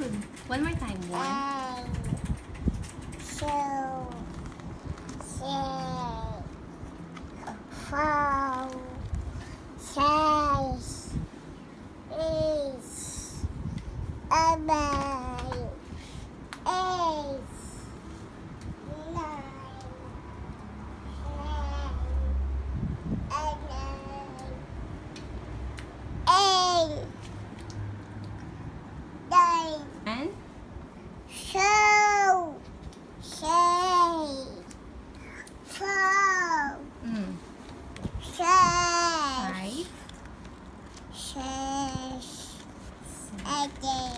One more time. One. Um, two, three, four, six, eight, seven. birthday.